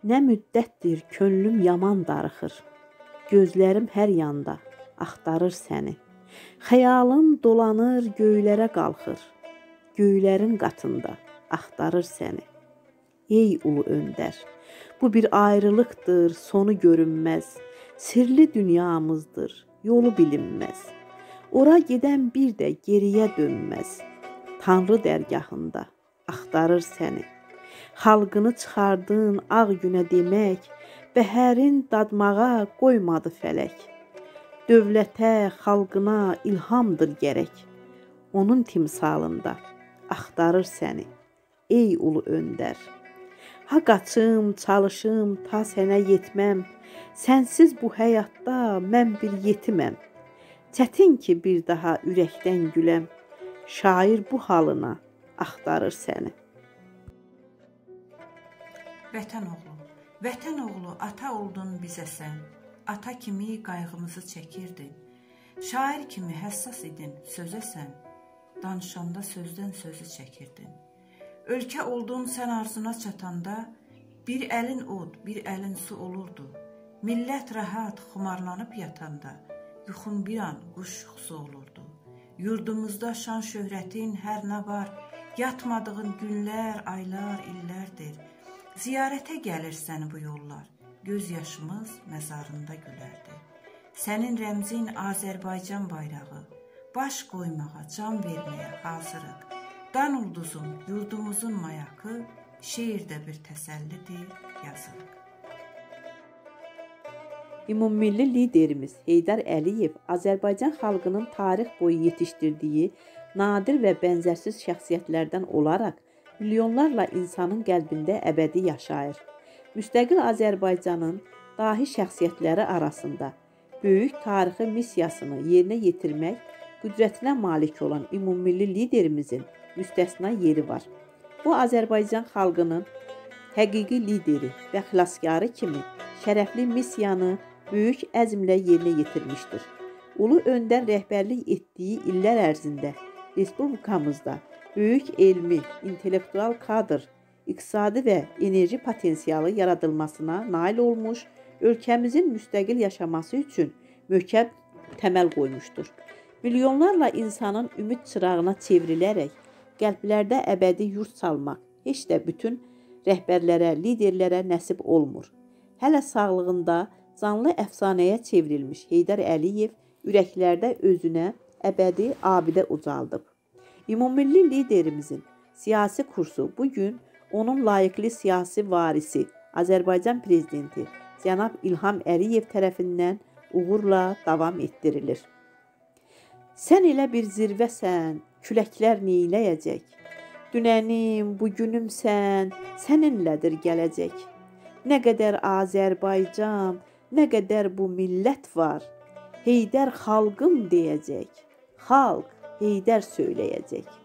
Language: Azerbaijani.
Nə müddətdir könlüm yaman darıxır. Gözlərim hər yanda axtarır səni. Xəyalım dolanır, göylərə qalxır. Göylərin qatında axtarır səni. Ey ulu öndər, bu bir ayrılıqdır, sonu görünməz. Sirli dünyamızdır, yolu bilinməz. Ora gedən bir də geriyə dönməz. Tanrı dərgahında axtarır səni. Xalqını çıxardın ağ günə demək, bəhərin dadmağa qoymadı fələk. Dövlətə, xalqına ilhamdır gərək. Onun timsalında axtarır səni. Ey ulu öndər. Ha qaçım, çalışım, ta sənə yetməm. Sənsiz bu həyatda mən bir yetiməm. Çətin ki bir daha ürəkdən güləm. Şair bu halına axtarır səni. Vətən oğlu, vətən oğlu, ata oldun bizə sən. Ata kimi qayğımızı çəkirdin. Şair kimi həssas idin sözə sən. Danışanda sözdən sözü çəkirdin. Ölkə oldun sən arzuna çatanda, bir əlin od, bir əlin su olurdu. Millət rahat xumarlanıb yatanda, yuxun bir an quş yuxusu olurdu. Yurdumuzda şan şöhrətin hər nə var, yatmadığın günlər, aylar, illərdir. Ziyarətə gəlirsən bu yollar, göz yaşımız məzarında gülərdi. Sənin rəmzin Azərbaycan bayrağı, baş qoymağa, can verməyə hazırıq. Dan ulduzum, yurdumuzun mayakı, şeirdə bir təsəllidir, yazırıq. Ümummilli liderimiz Heydər Əliyev Azərbaycan xalqının tarix boyu yetişdirdiyi nadir və bənzərsiz şəxsiyyətlərdən olaraq milyonlarla insanın qəlbində əbədi yaşayır. Müstəqil Azərbaycanın dahi şəxsiyyətləri arasında böyük tarixi missiyasını yerinə yetirmək qüdrətinə malik olan ümummilli liderimizin müstəsna yeri var. Bu Azərbaycan xalqının həqiqi lideri və xilaskarı kimi şərəfli missiyanı böyük əzmlə yerinə yetirmişdir. Ulu öndər rəhbərlik etdiyi illər ərzində respublikamızda böyük elmi, intellektual kadr, iqtisadi və enerji potensialı yaradılmasına nail olmuş, ölkəmizin müstəqil yaşaması üçün möhkəm təməl qoymuşdur. Milyonlarla insanın ümid çırağına çevrilərək qəlblərdə əbədi yurt salmaq heç də bütün rəhbərlərə, liderlərə nəsib olmur. Hələ sağlığında canlı əfsanəyə çevrilmiş Heydər Əliyev ürəklərdə özünə əbədi abidə ucaldıb. Ümummilli liderimizin siyasi kursu bu gün onun layiqli siyasi varisi Azərbaycan prezidenti cənab İlham Əliyev tərəfindən uğurla davam etdirilir. Sən elə bir zirvəsən, küləklər neyləyəcək? Dünənim, bugünümsən, səninlədir gələcək. Nə qədər Azərbaycan, nə qədər bu millət var. Heydər xalqım deyəcək. Xalq Heydər söyləyəcək.